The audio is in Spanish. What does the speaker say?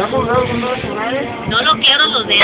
No lo quiero los de